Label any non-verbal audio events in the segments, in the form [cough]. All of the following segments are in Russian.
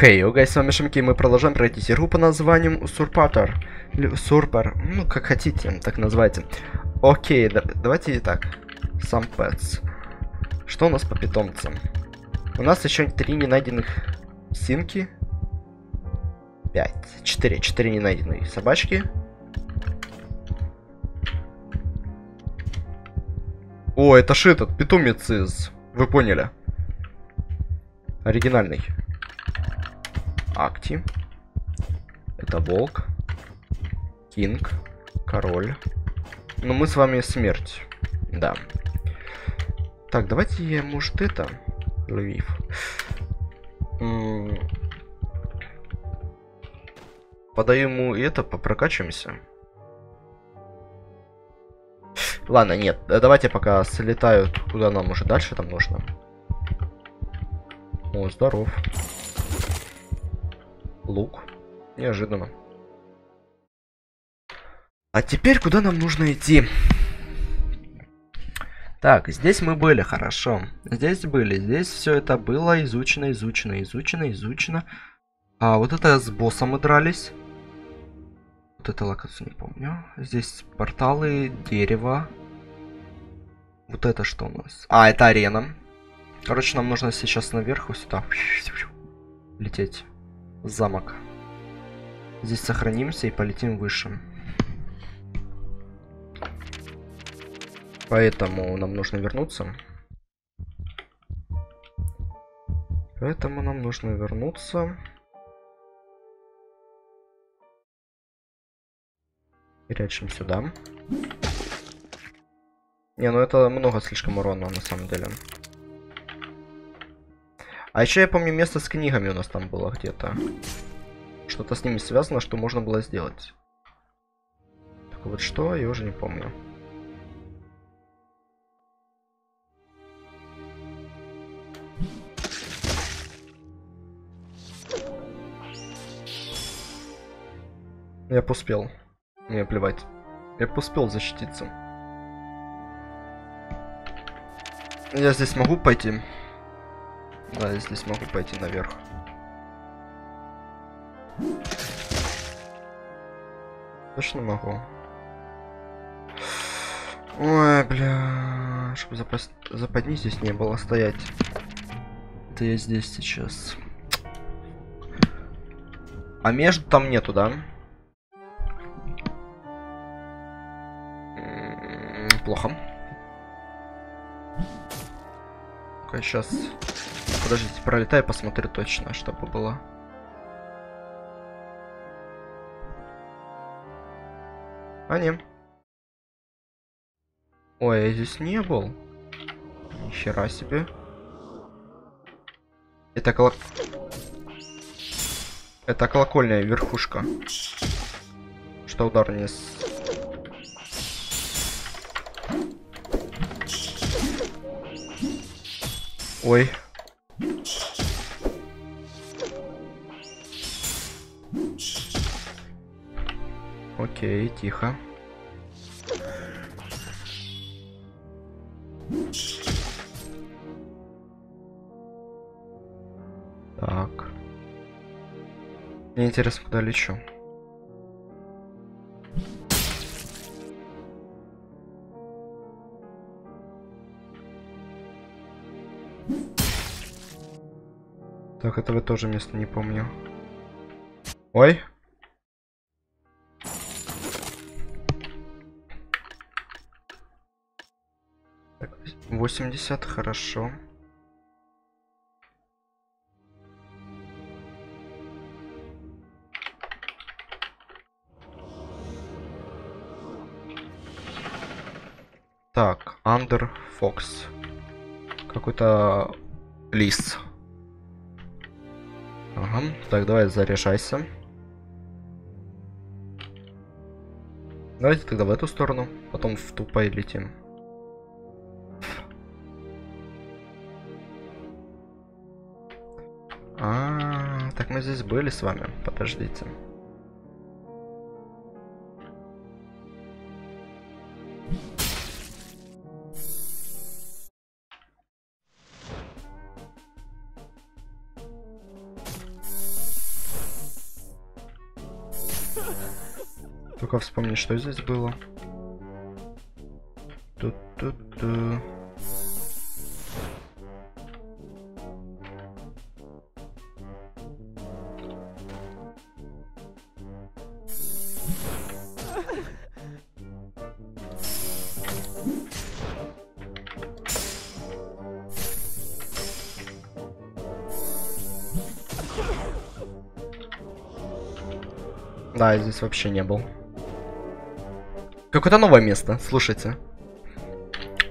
Хей, hey, с вами Шамки, мы продолжаем пройти игру по названием Usurpator. Usurper, ну как хотите, так называйте. Окей, да, давайте так. Сам Pets. Что у нас по питомцам? У нас еще три ненайденных синки. Пять. Четыре. Четыре ненайденные собачки. О, это ж этот, питомец из... Вы поняли. Оригинальный. Акти. Это волк. Кинг. Король. Но мы с вами смерть. Да. Так, давайте я, может, это... Львив. Подаю ему это, попрокачиваемся. Ладно, нет, давайте пока слетают, куда нам уже дальше там нужно. О, здоров. Лук. Неожиданно. А теперь куда нам нужно идти? Так, здесь мы были, хорошо. Здесь были, здесь все это было изучено, изучено, изучено, изучено. А вот это с боссом мы дрались. Вот это локацию не помню. Здесь порталы, дерево. Вот это что у нас? А, это арена. Короче, нам нужно сейчас наверх вот сюда лететь замок. Здесь сохранимся и полетим выше. Поэтому нам нужно вернуться. Поэтому нам нужно вернуться. Перячим сюда. Не, ну это много слишком урона на самом деле. А еще я помню место с книгами у нас там было где-то. Что-то с ними связано, что можно было сделать. Так вот что, я уже не помню. Я поспел. Мне плевать. Я поспел защититься. Я здесь могу пойти? Да, я здесь могу пойти наверх. Точно могу. Ой, бля, чтобы запас... западни здесь не было стоять. Это я здесь сейчас. А между там нету, да? Плохо. сейчас Подождите, пролетай, посмотрю точно, чтобы было. А, не. Ой, я здесь не был. Нихера себе. Это колок... Это колокольная верхушка. Что удар не. Ой. Окей, тихо. Так. Мне интересно, куда лечу. Так, этого тоже место не помню. Ой. 80, хорошо. Так, Under Fox. Какой-то лис. Ага, так, давай заряжайся. Давайте тогда в эту сторону, потом в ту полетим. Мы здесь были с вами. Подождите. Только вспомни, что здесь было. Я здесь вообще не был. Какое-то новое место, слушайте.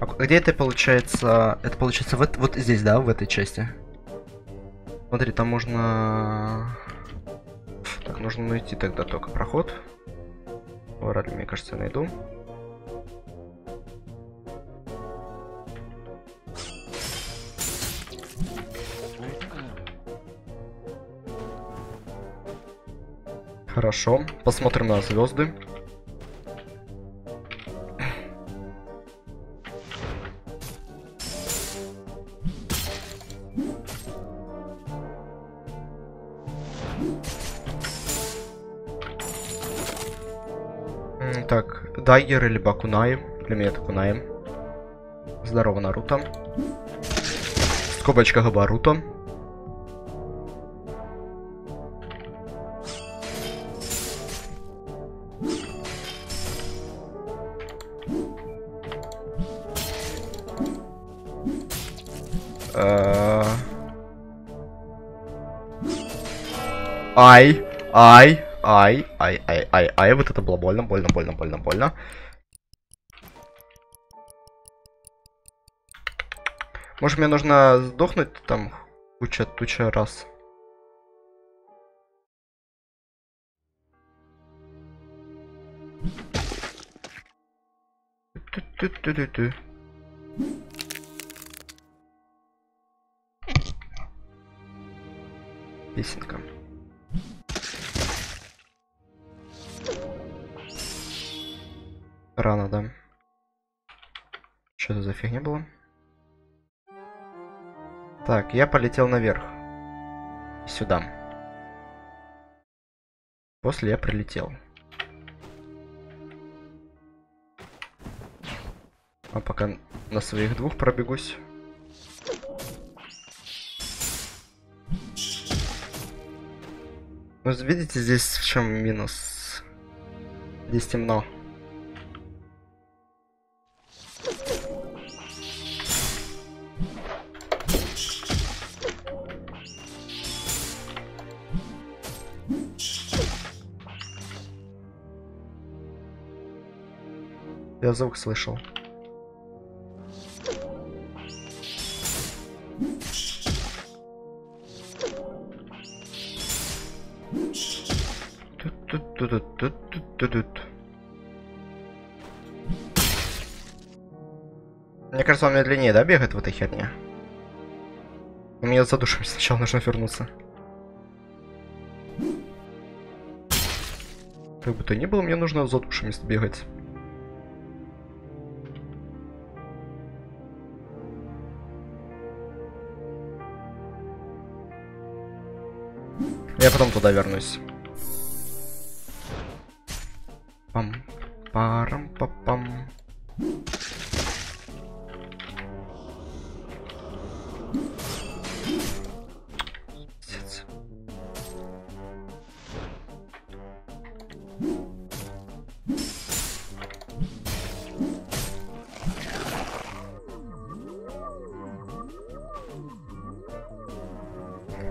А где это получается? Это получается вот, вот здесь, да, в этой части? Смотри, там можно... Так, нужно найти тогда только проход. Вряд ли, мне кажется, найду. Хорошо, посмотрим на звезды. Так, Дайгер или Бакунай. Для меня это Кунай. Здорово, Наруто. Скобочка Габаруто. Ай, ай, ай, ай, ай, ай, ай, вот это было больно, больно, больно, больно, больно. Может мне нужно сдохнуть там куча, туча раз? Ту-ту-ту-ту-ту. Песенка. Рано, да. Что это за фигня была? Так, я полетел наверх. Сюда. После я прилетел. А пока на своих двух пробегусь. Ну, видите, здесь в чем минус? Здесь темно. Я звук слышал. Мне кажется, он медленнее, да, бегает в этой херне? У меня за душами сначала нужно вернуться. Как бы то ни было, мне нужно за душами бегать. Я потом туда вернусь. Пам, парам, папам.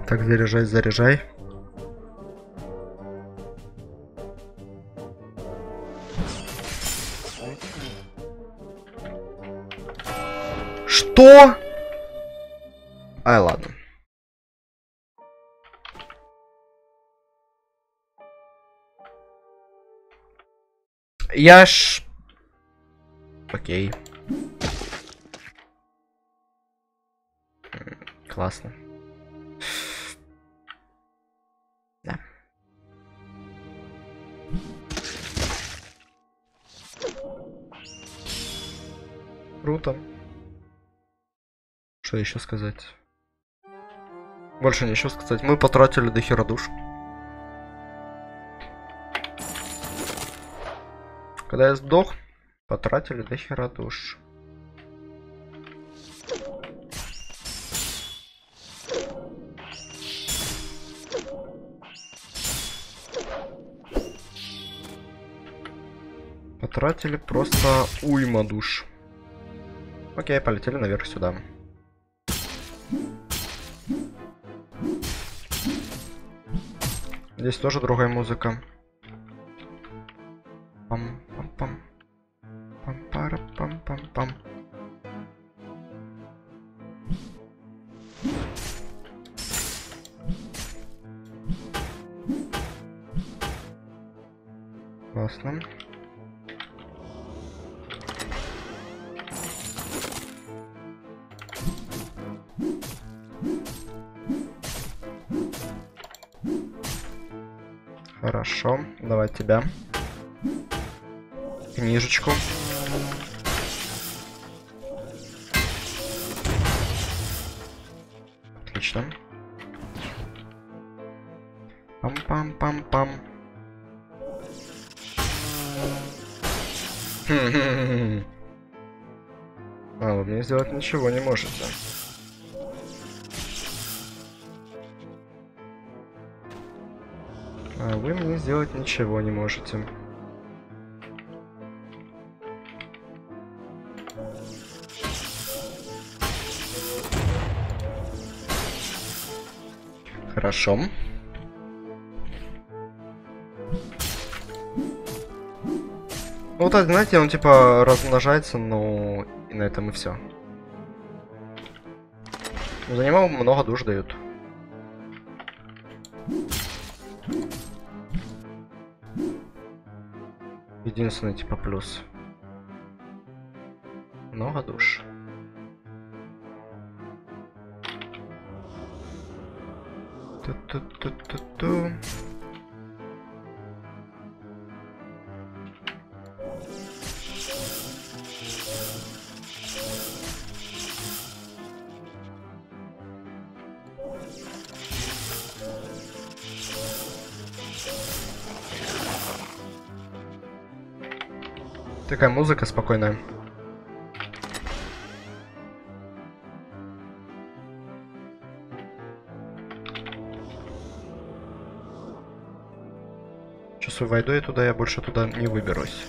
Так, заряжай, заряжай. Что? Ай, ладно. Я ж... Окей. Классно. Да. Круто. Что еще сказать? Больше ничего сказать. Мы потратили до хера душ. Когда я сдох, потратили до хера душ. Потратили просто уйма душ. Окей, полетели наверх сюда. Здесь тоже другая музыка. Пам пам пам пам пара пам пам пам Классно. Хорошо, давай тебя. Книжечку. Отлично. Пам-пам-пам-пам. А, вы мне сделать ничего не можете. Сделать ничего не можете. Хорошо. Ну, вот так, знаете, он типа размножается, но и на этом и все. За него много душ дают. Единственный типа плюс. Много душ. Такая музыка спокойная. Сейчас войду я туда, я больше туда не выберусь.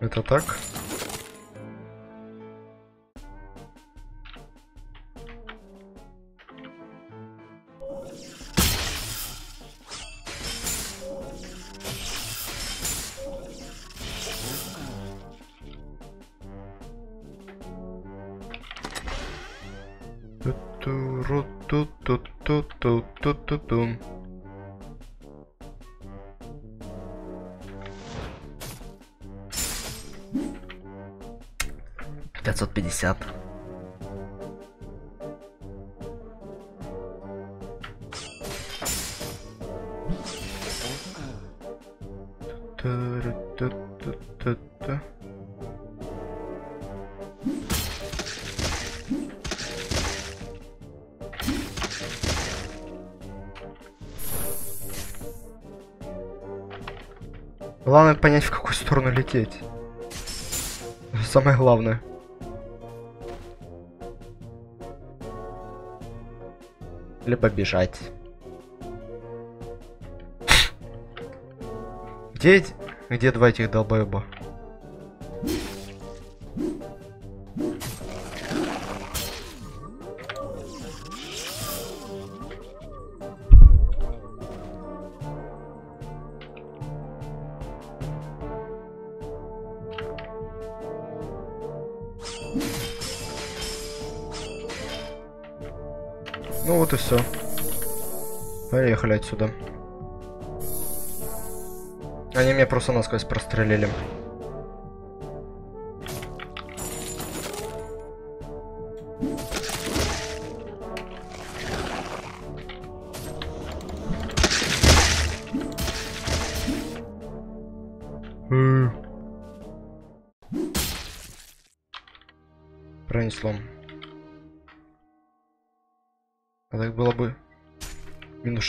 Это так? Ту-ту-ру-ту-ту-ту-ту-ту-ту-ту. Пятьсот пятьдесят. Главное понять, в какую сторону лететь. Самое главное. Или побежать. Где, где два этих долбоеба? Поехали отсюда. Они меня просто насквозь прострелили.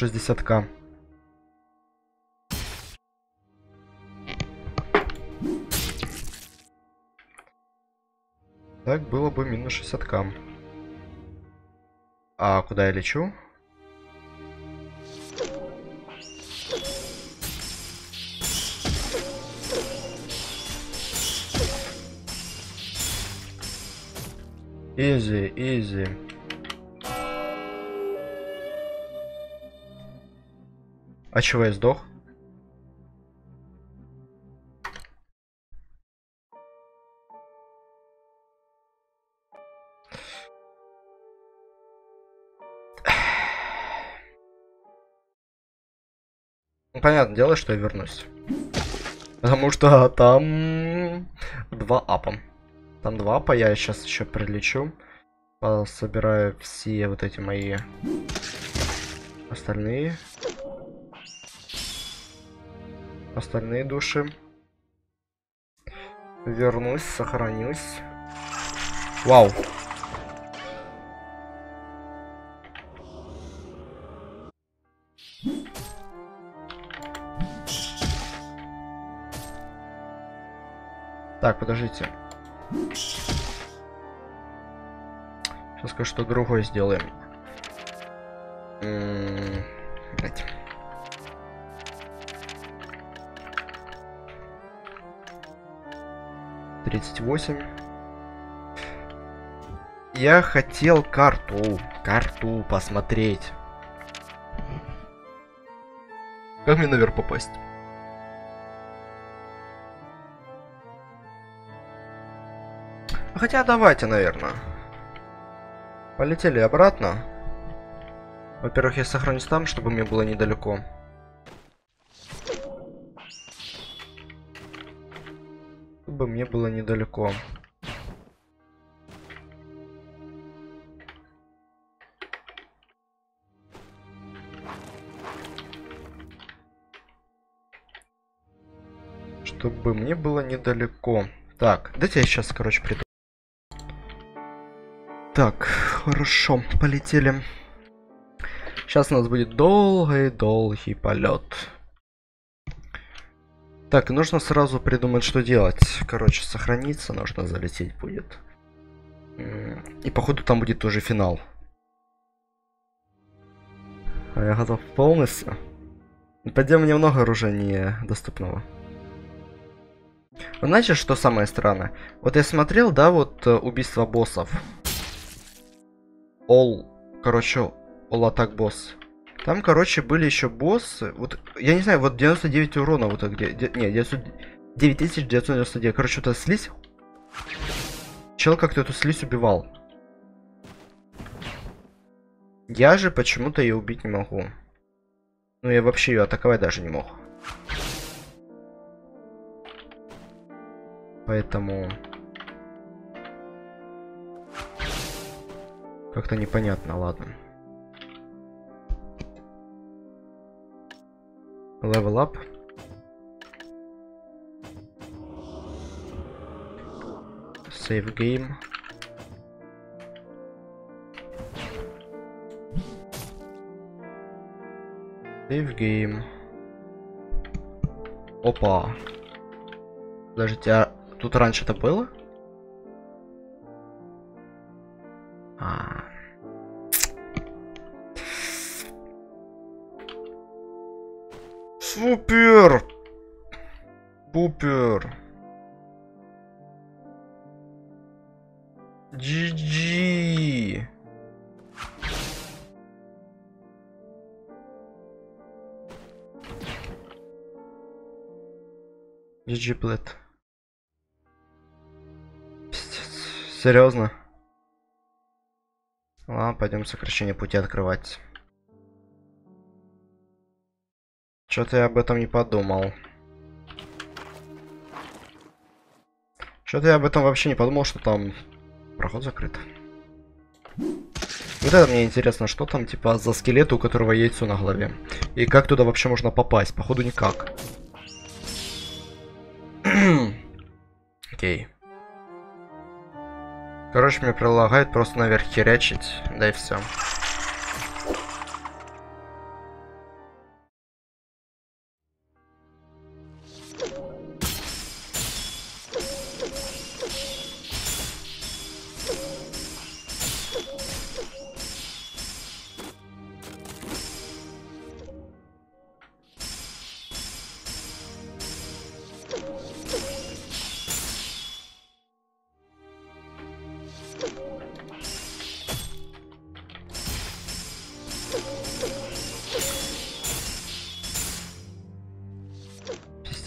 60к. Так было бы минус 60к. А куда я лечу? Изи, изи. А чего я сдох? Ну, понятное дело, что я вернусь. Потому что там два апа. Там два апа, я сейчас еще прилечу. Собираю все вот эти мои остальные. Остальные души. Вернусь, сохранюсь. Вау. Так, подождите. Сейчас кое-что другое сделаем. Блять. Тридцать восемь. Я хотел карту, карту посмотреть. Как мне наверх попасть? Хотя давайте, наверное. Полетели обратно. Во-первых, я сохранюсь там, чтобы мне было недалеко. Чтобы мне было недалеко. Чтобы мне было недалеко. Так, дайте я сейчас, короче, приду. Так, хорошо, полетели. Сейчас у нас будет долгий-долгий полет. Так, нужно сразу придумать, что делать. Короче, сохраниться, нужно залететь будет. И походу там будет тоже финал. А я готов полностью. Пойдем, мне много оружия недоступного. Знаете, что самое странное? Вот я смотрел, да, вот э, убийство боссов. All, короче, All Attack Boss. Там, короче, были еще боссы. Вот, я не знаю, вот 99 урона, вот где. Де, не, 9999. Короче, вот эта слизь. Чел как-то эту слизь убивал. Я же почему-то ее убить не могу. Ну, я вообще ее атаковать даже не мог. Поэтому... Как-то непонятно, ладно. Level up. Save game. Save game. Опа. Подождите, а тут раньше это было? Блэд. Серьезно? Ладно, пойдем сокращение пути открывать. Что-то я об этом не подумал. Что-то я об этом вообще не подумал, что там проход закрыт. Вот это мне интересно, что там типа за скелет, у которого яйцо на голове. И как туда вообще можно попасть? Походу никак. Окей. Короче, мне предлагают просто наверх херячить, да и все.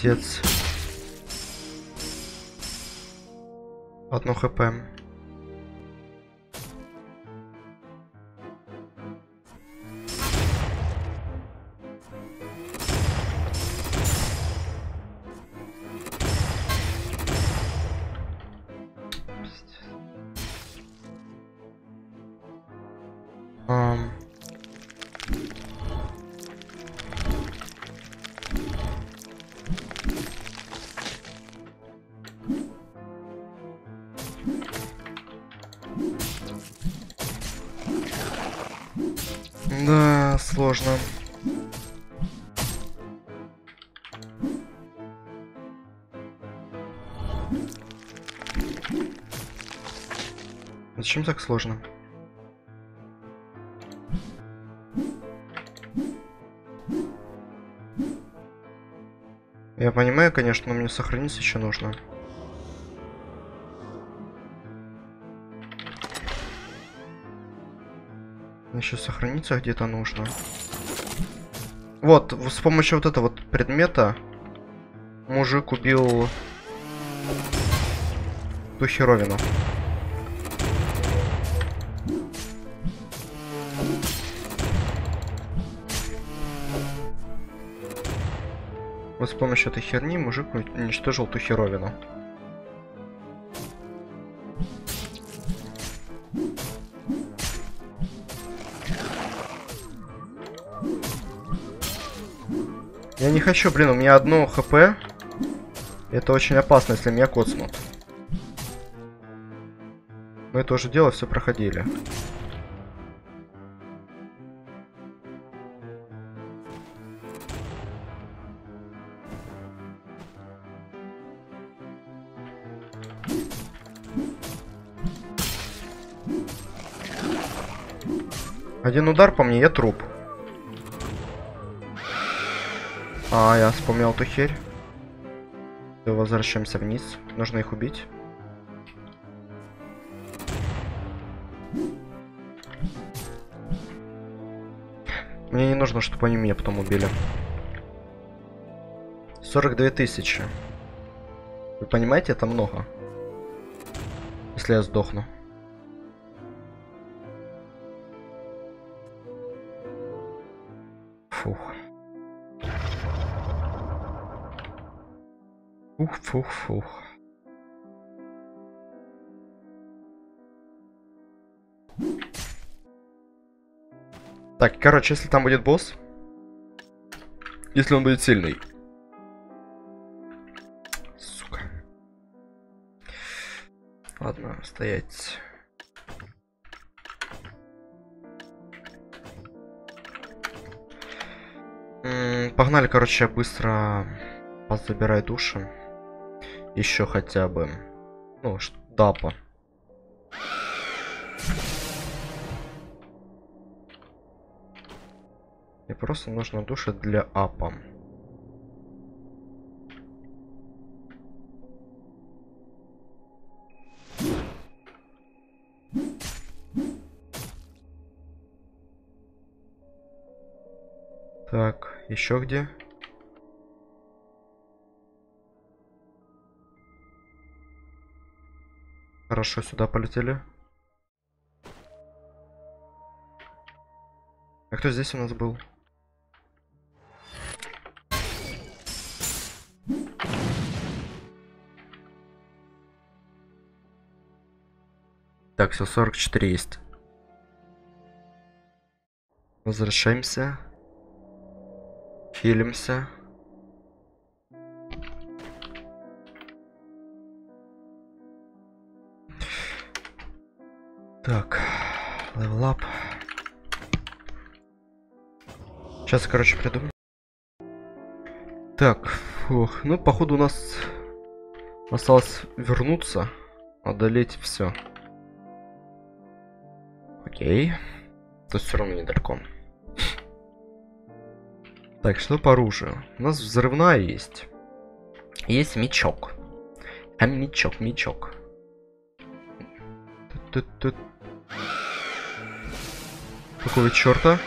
Пиздец. Одно хп. Зачем так сложно? Я понимаю, конечно, но мне сохраниться еще нужно. Еще сохраниться где-то нужно. Вот, с помощью вот этого вот предмета мужик убил ту херовину. Вот с помощью этой херни мужик уничтожил ту херовину. Я не хочу, блин, у меня одно хп. Это очень опасно, если меня коцнут. Мы это уже дело все проходили. Один удар по мне, я труп. А, я вспомнил эту херь. Возвращаемся вниз. Нужно их убить. Мне не нужно, чтобы они меня потом убили. 42 тысячи. Вы понимаете, это много. Если я сдохну. Фух, фух, фух. Так, короче, если там будет босс, если он будет сильный. Ладно, стоять. М -м, погнали, короче, быстро позабирай души еще хотя бы. Ну, дапа. Мне просто нужно души для апа. Так, еще где? Хорошо, сюда полетели. А кто здесь у нас был? Так, все, 44 есть. Возвращаемся. Хилимся. Так, level Сейчас, короче, приду. Так, фух, ну, походу у нас осталось вернуться, одолеть все. Окей. То есть все равно недалеко. Так, что по оружию? У нас взрывная есть. Есть мечок. А мечок, мечок. Тут, тут. Какого черта?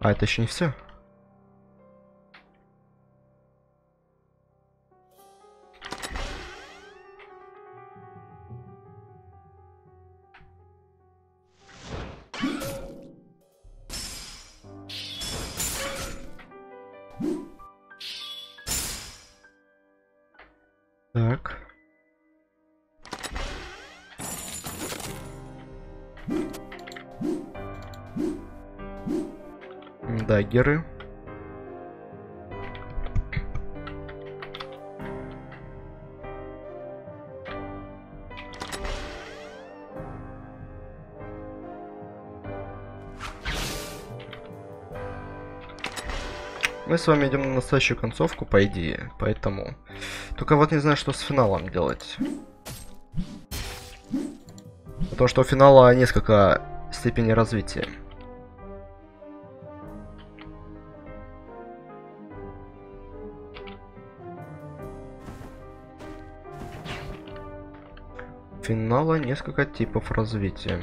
А, это еще не все? Мы с вами идем на настоящую концовку, по идее, поэтому... Только вот не знаю, что с финалом делать. Потому что у финала несколько степеней развития. Финала несколько типов развития.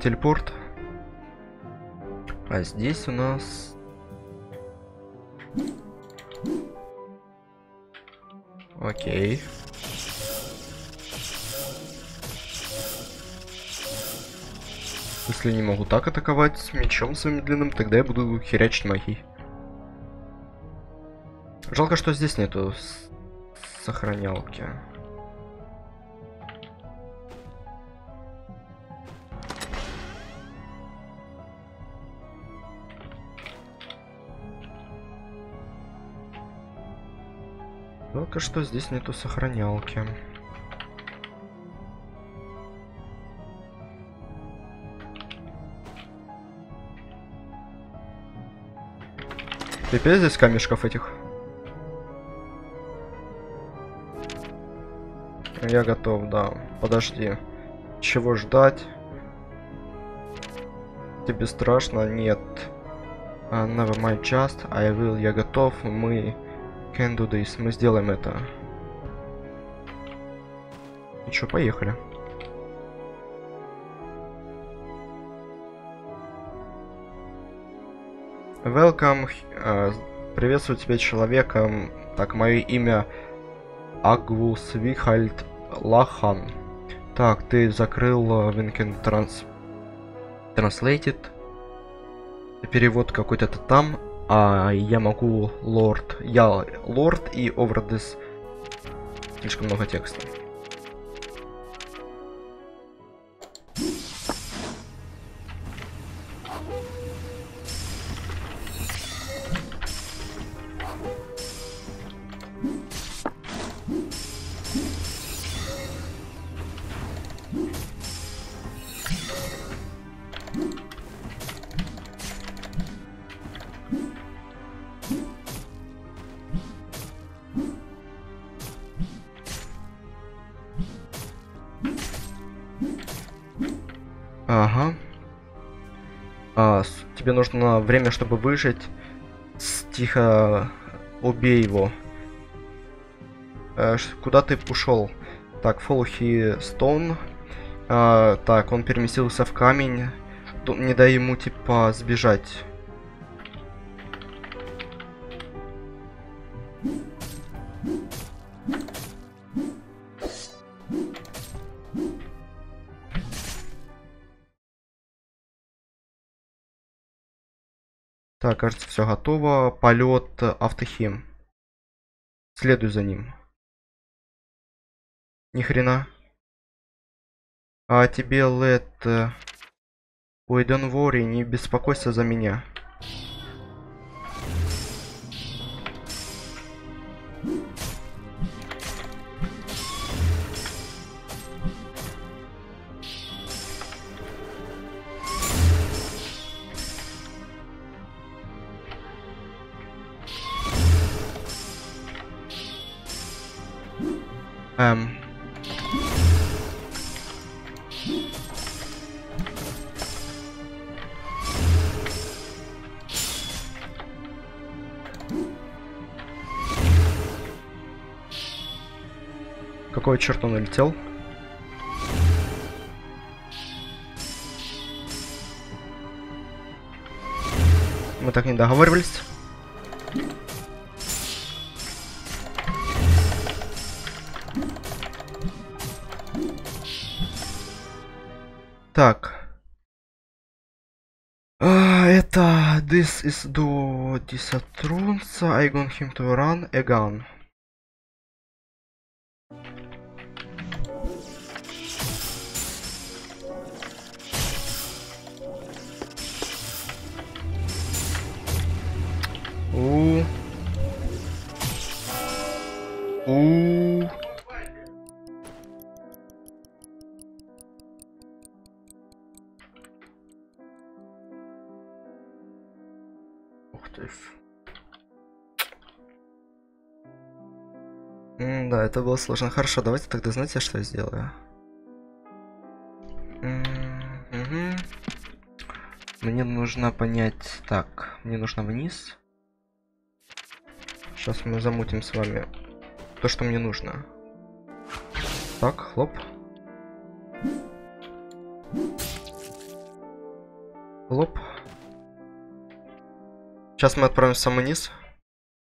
Телепорт. А здесь у нас... Окей. Если не могу так атаковать мечом своим длинным, тогда я буду херячить магией. Жалко, что здесь нету сохранялки. Жалко, что здесь нету сохранялки. Пипец здесь камешков этих. Я готов, да. Подожди. Чего ждать? Тебе страшно? Нет. Uh, never mind, just. I will. Я готов. Мы can do this. Мы сделаем это. И что, поехали. Welcome. Uh, приветствую тебя, человеком. Так, мое имя Агвус Вихальд Лахан. Так, ты закрыл Winking Trans... Translated. Перевод какой-то там. А я могу лорд. Я лорд и this. Слишком много текста. Ага. А, тебе нужно время, чтобы выжить. Тихо убей его. А, куда ты ушел? Так, Фолхи Стоун. А, так, он переместился в камень. Не дай ему, типа, сбежать. Так, кажется, все готово. Полет автохим. Следуй за ним. Ни хрена. А тебе, Лет... Ой, don't worry, не беспокойся за меня. Эм. Какой черт он улетел? Мы так не договаривались. Так. А, это this is do disatronsa. I want him to run a gun. У. сложно. Хорошо, давайте тогда знаете, что я сделаю? Мне нужно понять... Так, мне нужно вниз. Сейчас мы замутим с вами то, что мне нужно. Так, хлоп. Хлоп. Сейчас мы отправимся в низ.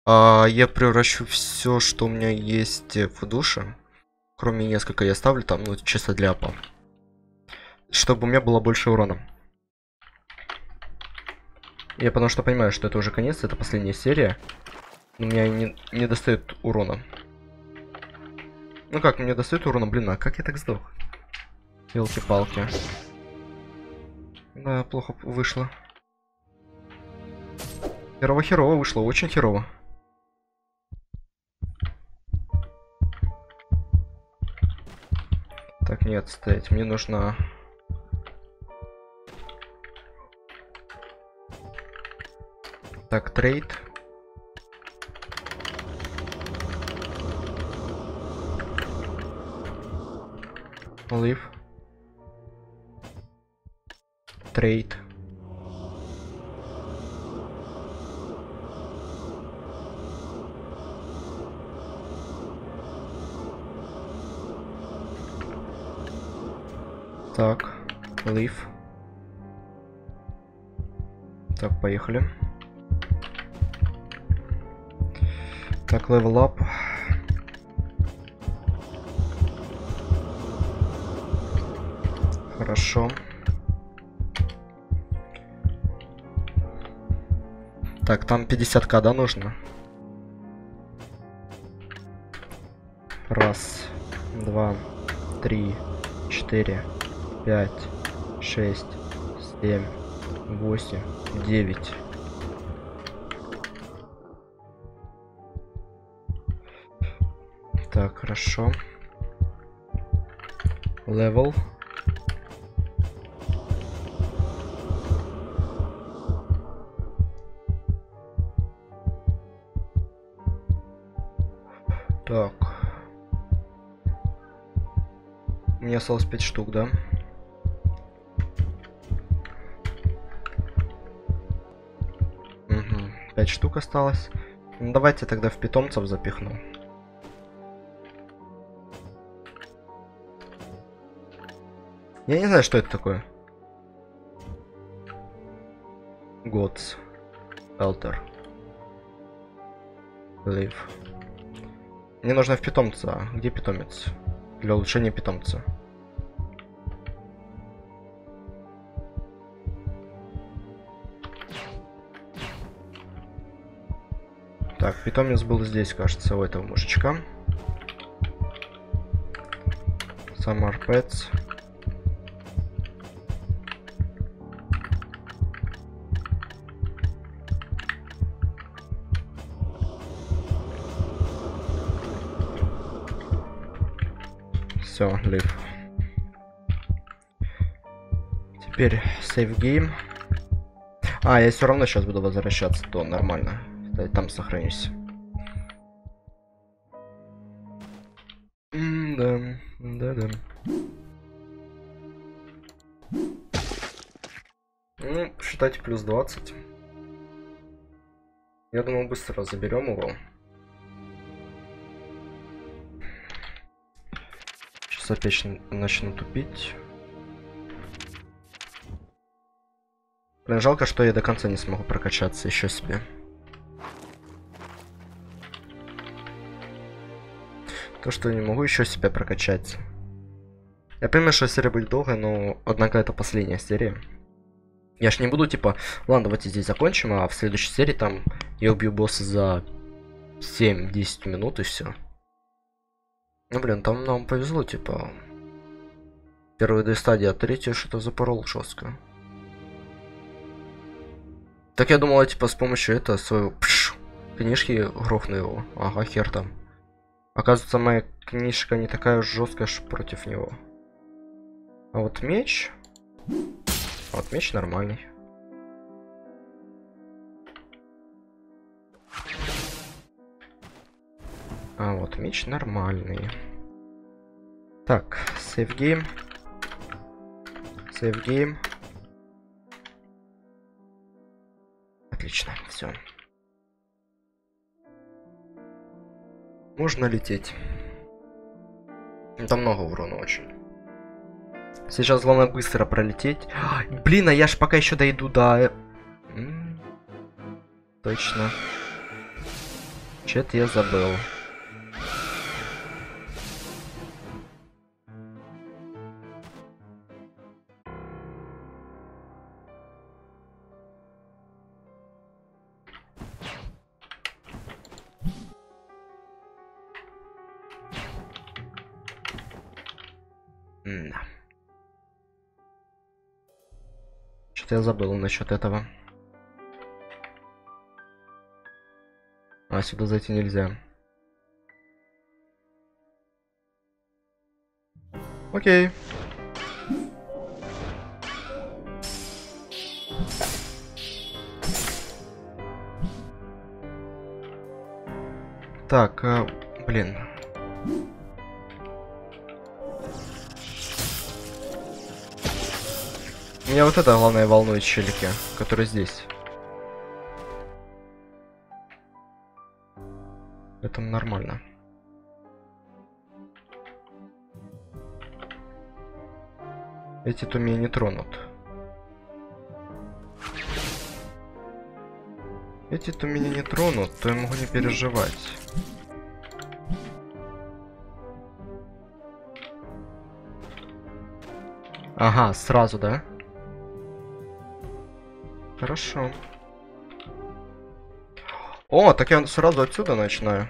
А, я превращу все, что у меня есть в душе. Кроме несколько я ставлю там, ну, чисто для апа. Чтобы у меня было больше урона. Я потому что понимаю, что это уже конец, это последняя серия. У меня не, не достает урона. Ну как, мне достает урона? Блин, а как я так сдох? Елки-палки. Да, плохо вышло. Херово-херово вышло, очень херово. Нет, стоять. Мне нужно... Так, трейд. Live. Трейд. Так, Leaf. Так, поехали. Так, level up. Хорошо. Так, там 50к, да, нужно? Раз, два, три, четыре, пять, шесть, семь, восемь, девять. Так, хорошо. Level. Так. У меня осталось 5 штук, да? 5 штук осталось. Ну, давайте тогда в питомцев запихну. Я не знаю, что это такое. Gods. Elter. Live. Мне нужно в питомца. Где питомец? Для улучшения питомца. Питомец был здесь, кажется, у этого мужичка. Summer Pets. Все, лив. Теперь save game. А, я все равно сейчас буду возвращаться, то нормально. Там сохранюсь. Да, да, да. Ну, считайте плюс 20. Я думаю, быстро заберем его. Сейчас опять начну тупить. Блин, жалко, что я до конца не смогу прокачаться еще себе. То, что не могу еще себя прокачать. Я понимаю, что серия будет долгая, но однако это последняя серия. Я ж не буду, типа, ладно, давайте здесь закончим, а в следующей серии там я убью босса за 7-10 минут и все. Ну, блин, там нам повезло, типа. Первые две стадии, а третью что-то запорол жестко. Так я думал, типа, с помощью этого своего пш, книжки грохну его. Ага, хер там. Оказывается, моя книжка не такая уж жесткая, что против него. А вот меч... А вот меч нормальный. А вот меч нормальный. Так, save game. Save game. Отлично, все. Можно лететь. Там много урона очень. Сейчас главное быстро пролететь. Блин, а я ж пока еще дойду до... Точно. Чет я забыл. Я забыл насчет этого. А, сюда зайти нельзя. Окей. Так, а, блин. Меня вот это главное волнует челики, которые здесь. Это нормально. Эти-то меня не тронут. Эти-то меня не тронут, то я могу не переживать. Ага, сразу, да? Хорошо. О, так я сразу отсюда начинаю.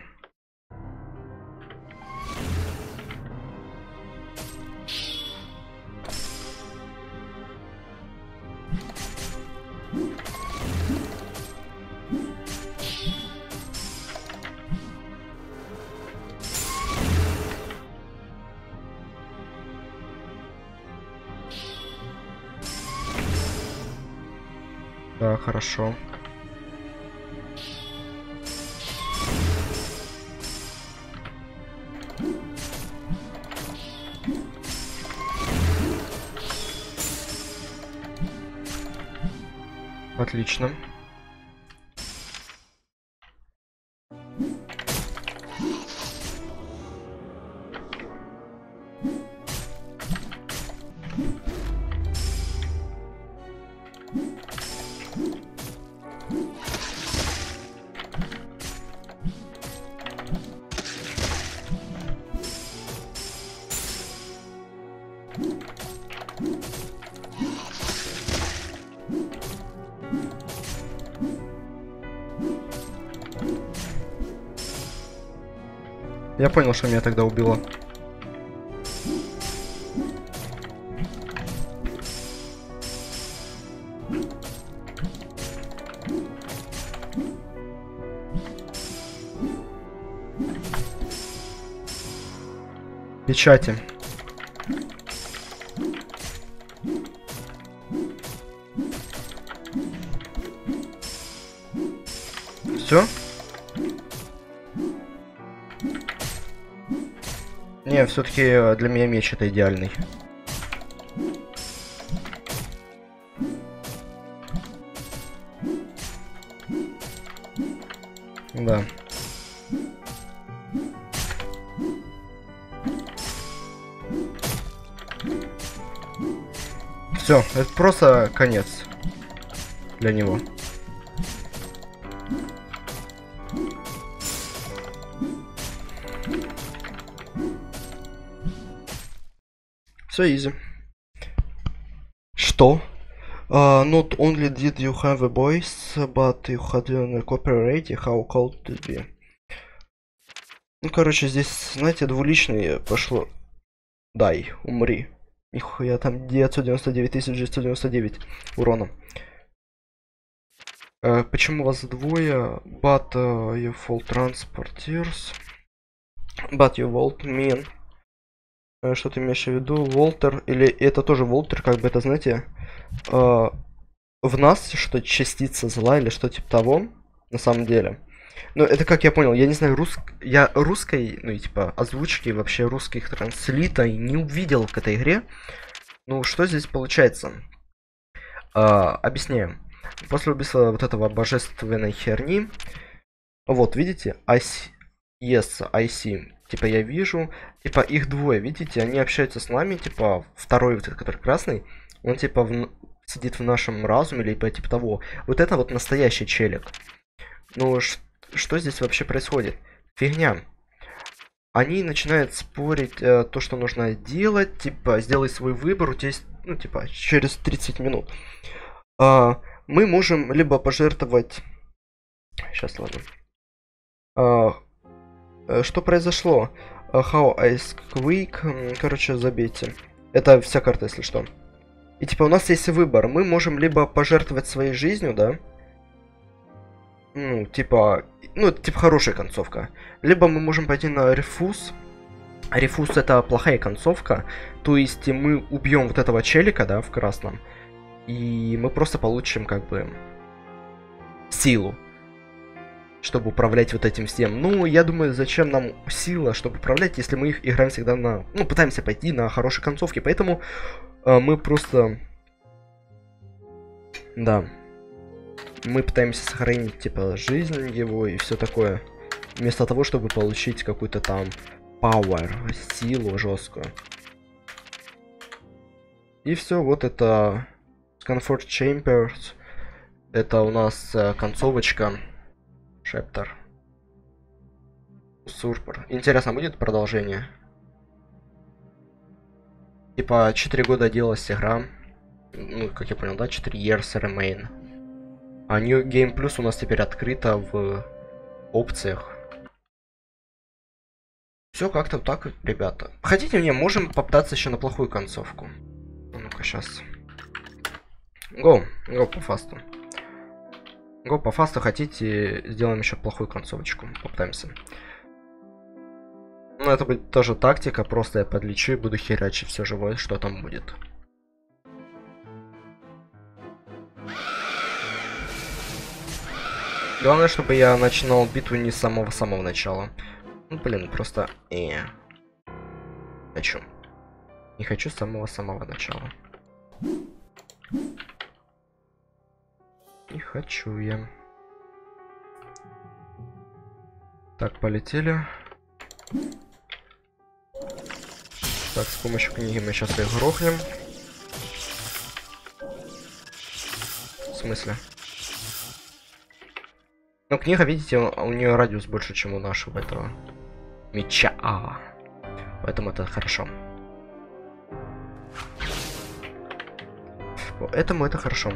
Я понял, что меня тогда убило. Печати. Не, все-таки э, для меня меч это идеальный. Да. Все, это просто конец для него. Все easy. Что? Uh, not only did you have a voice, but you had a copyright, how cold it be? Ну, короче, здесь, знаете, двуличный пошло. Дай, умри. Нихуя, там 999 999 урона. Uh, почему вас двое? But uh, you fall transporters. But you won't mean. Э, что ты имеешь в виду? Волтер, или это тоже Волтер, как бы это, знаете, э, в нас, что частица зла или что типа того, на самом деле. Но это как я понял, я не знаю, рус... я русской, ну и типа озвучки, вообще русских транслита не увидел к этой игре. Ну, что здесь получается? Э, объясняю. После убийства вот этого божественной херни, вот, видите, I see, yes, I see, Типа я вижу, типа их двое, видите, они общаются с нами, типа второй вот этот, который красный, он типа в, сидит в нашем разуме, либо типа того. Вот это вот настоящий челик. Ну, что здесь вообще происходит? Фигня. Они начинают спорить э, то, что нужно делать, типа, сделай свой выбор, у тебя есть, ну, типа, через 30 минут. Э, мы можем либо пожертвовать... Сейчас, ладно. Э, что произошло? Э, how Ice Quick. Короче, забейте. Это вся карта, если что. И типа у нас есть выбор. Мы можем либо пожертвовать своей жизнью, да? Ну, типа... Ну, типа хорошая концовка. Либо мы можем пойти на рефуз. Рефуз это плохая концовка. То есть мы убьем вот этого челика, да, в красном. И мы просто получим как бы силу чтобы управлять вот этим всем. Ну, я думаю, зачем нам сила, чтобы управлять, если мы их играем всегда на... Ну, пытаемся пойти на хорошей концовке, поэтому э, мы просто... Да. Мы пытаемся сохранить, типа, жизнь его и все такое. Вместо того, чтобы получить какую-то там power, силу жесткую. И все, вот это Comfort Chambers. Это у нас э, концовочка. Шептор. Сурпор. Интересно, будет продолжение? Типа, 4 года делалась игра. Ну, как я понял, да? 4 years remain. А New Game Plus у нас теперь открыто в опциях. Все как-то так, ребята. Хотите мне, можем попытаться еще на плохую концовку. Ну-ка, сейчас. Го, го по фасту. Го по фасту хотите, сделаем еще плохую концовочку. Попытаемся. Ну, это будет тоже тактика, просто я подлечу и буду херачить все живое, что там будет. Главное, чтобы я начинал битву не с самого-самого начала. Ну, блин, просто... Э. Хочу. Не хочу с самого-самого начала. Не хочу я. Так, полетели. Так, с помощью книги мы сейчас их грохнем. В смысле? Ну, книга, видите, у нее радиус больше, чем у нашего этого меча. А, поэтому это хорошо. Поэтому это хорошо.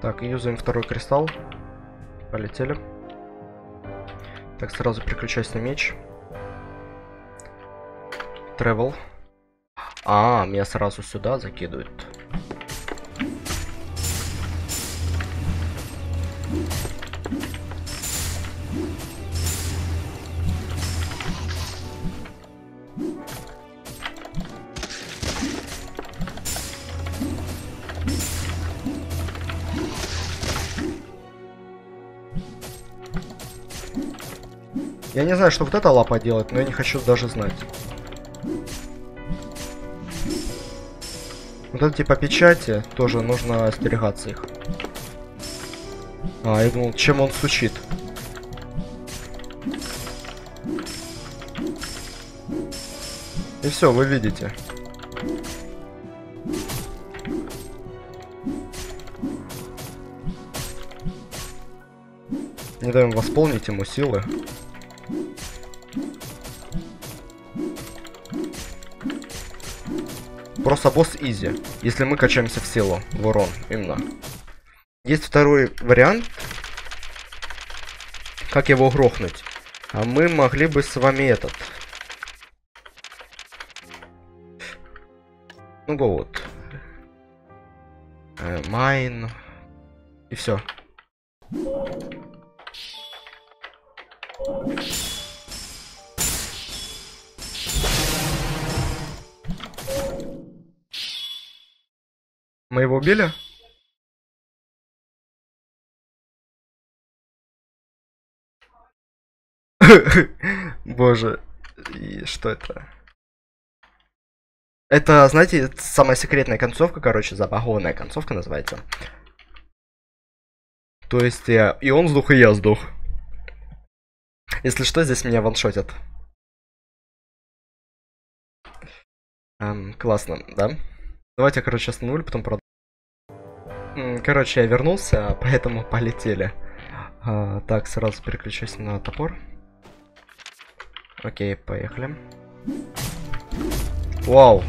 Так, юзаем второй кристалл. Полетели. Так, сразу переключаюсь на меч. Travel. А, меня сразу сюда закидывают. Знаю, что вот эта лапа делает, но я не хочу даже знать. Вот это типа печати, тоже нужно остерегаться их. А, я думал, чем он сучит. И все, вы видите. Не даем восполнить ему силы. Просто босс изи, если мы качаемся в силу, в урон, именно. Есть второй вариант, как его грохнуть. А мы могли бы с вами этот. Ну вот. Э, майн. И все. Мы его убили? [laughs] Боже, и что это? Это, знаете, самая секретная концовка, короче, забагованная концовка называется. То есть, я... и он сдох, и я сдох. Если что, здесь меня ваншотят. Эм, классно, да? Давайте, короче, остановлю, потом продолжим. Короче, я вернулся, [laughs] поэтому полетели. А, так, сразу переключусь на топор. Окей, поехали. Вау.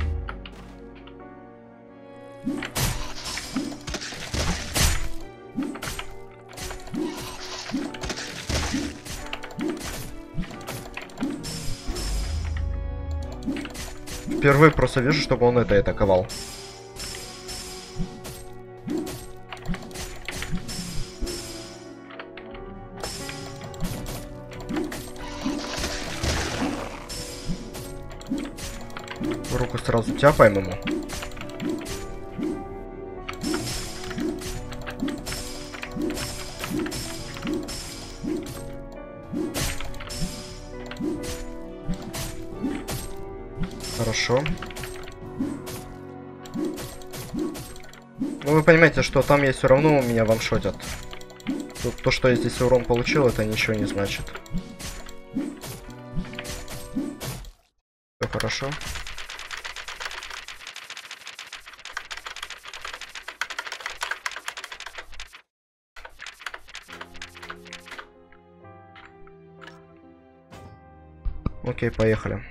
Впервые просто вижу, чтобы он это атаковал. Тяпаем ему. Хорошо. Ну вы понимаете, что там я все равно у меня ваншотят. Тут то, что я здесь урон получил, это ничего не значит. Все хорошо. Окей, поехали.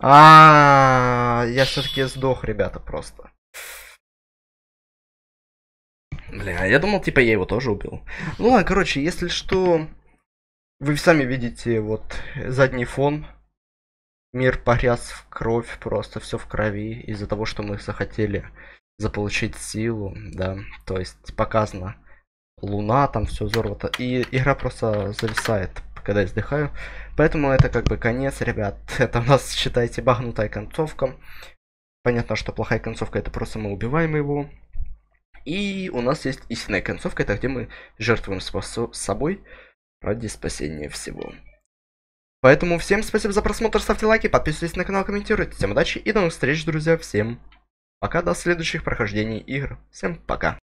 А, -а, -а я все-таки сдох, ребята, просто. Бля, я думал, типа, я его тоже убил. Ну ладно, короче, если что, вы сами видите вот задний фон. Мир погряз в кровь, просто все в крови, из-за того, что мы захотели заполучить силу, да, то есть показано луна, там все взорвато, и игра просто зависает, когда я вздыхаю, поэтому это как бы конец, ребят, [laughs] это у нас, считайте, багнутая концовка, понятно, что плохая концовка, это просто мы убиваем его, и у нас есть истинная концовка, это где мы жертвуем с собой ради спасения всего. Поэтому всем спасибо за просмотр, ставьте лайки, подписывайтесь на канал, комментируйте. Всем удачи и до новых встреч, друзья. Всем пока, до следующих прохождений игр. Всем пока.